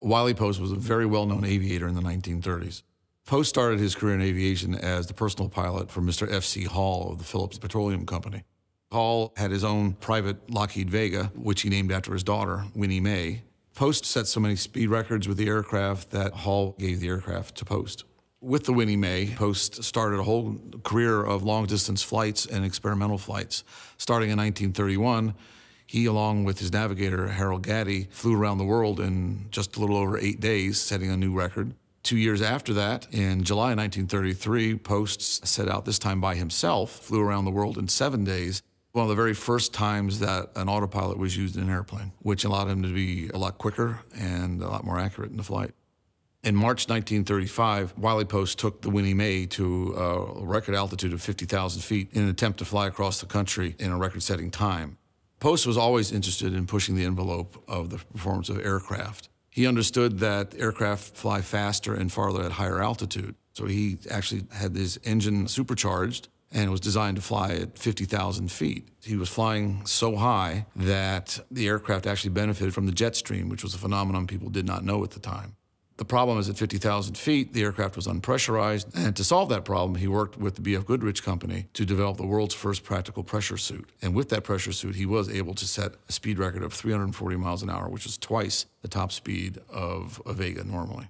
Wiley Post was a very well known aviator in the 1930s. Post started his career in aviation as the personal pilot for Mr. F.C. Hall of the Phillips Petroleum Company. Hall had his own private Lockheed Vega, which he named after his daughter, Winnie Mae. Post set so many speed records with the aircraft that Hall gave the aircraft to Post. With the Winnie Mae, Post started a whole career of long distance flights and experimental flights. Starting in 1931, he, along with his navigator, Harold Gatty, flew around the world in just a little over eight days, setting a new record. Two years after that, in July 1933, Post set out this time by himself, flew around the world in seven days. One of the very first times that an autopilot was used in an airplane, which allowed him to be a lot quicker and a lot more accurate in the flight. In March 1935, Wiley Post took the Winnie Mae to a record altitude of 50,000 feet in an attempt to fly across the country in a record setting time. Post was always interested in pushing the envelope of the performance of aircraft. He understood that aircraft fly faster and farther at higher altitude. So he actually had his engine supercharged and was designed to fly at 50,000 feet. He was flying so high that the aircraft actually benefited from the jet stream, which was a phenomenon people did not know at the time. The problem is at 50,000 feet, the aircraft was unpressurized, and to solve that problem, he worked with the B.F. Goodrich Company to develop the world's first practical pressure suit. And with that pressure suit, he was able to set a speed record of 340 miles an hour, which is twice the top speed of a Vega normally.